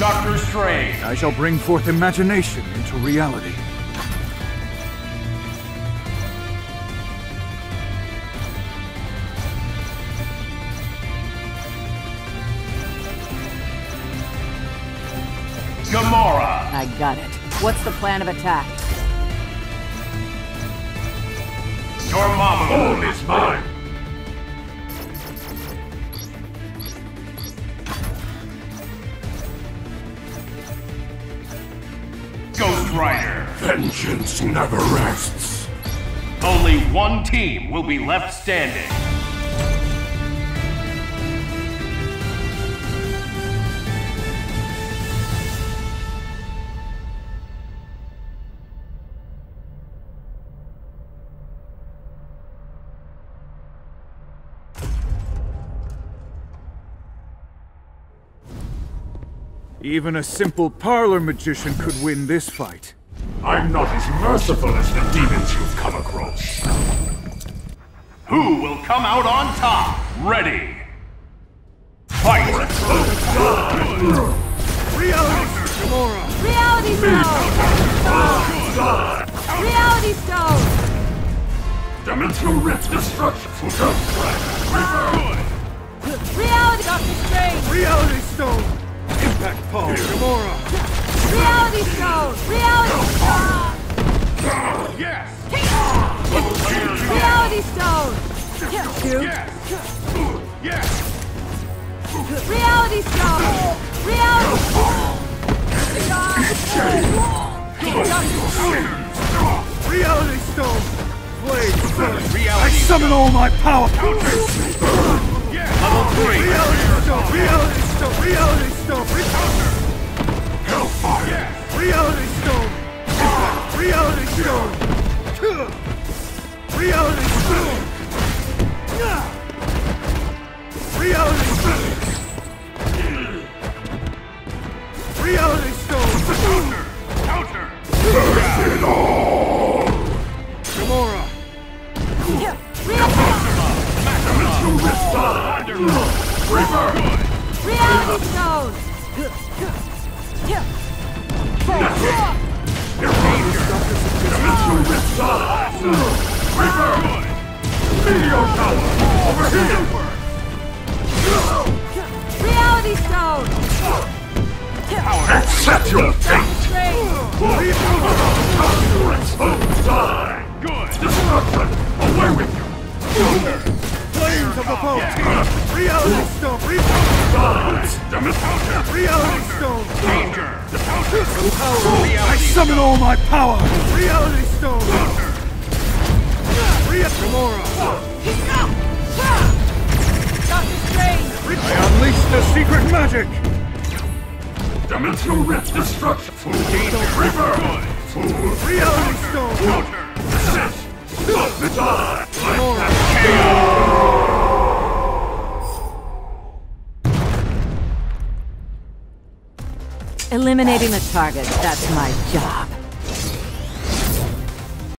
Doctor Strange. I shall bring forth imagination into reality. Gamora. I got it. What's the plan of attack? Dormammu. All is mine. Ghost Rider. Vengeance never rests. Only one team will be left standing. Even a simple parlor magician could win this fight. I'm not as merciful as the demons you've come across. Who will come out on top? Ready. Fight. Reality Reality Stone! Reality Stone! Dimensional Rift Destruction. Reality Doctor Strange! Reality Stone! Paul, Gamora! Reality Stone! Reality Stone! Yes. Reality Stone! Two. Yes. Reality Stone! Reality Reality Stone! Blade Burst! I summon all my power! Level three. Reality Stone! Reality Stone! Reality Stone! Reality Stone! Reality Stone! Reality Stone! Reality Stone! Reality Stone! Counter. Gamora! Dimensional Rift Die. Reality Stone! Reality Stone! Reality Stone! Accept your fate! Real Dimension! Construence! Old Away with you! Dunkers! Flames of the boat! Reality Die. Dimensional Reality Stone! I summon all my power! Reality Stone! Rea Gamora! Doctor Strange! I unleash the secret magic! Dimensional Rift Destruction. Full Reaper. Full Reality Stone! Assist. Stop the die. Eliminating the target, that's my job.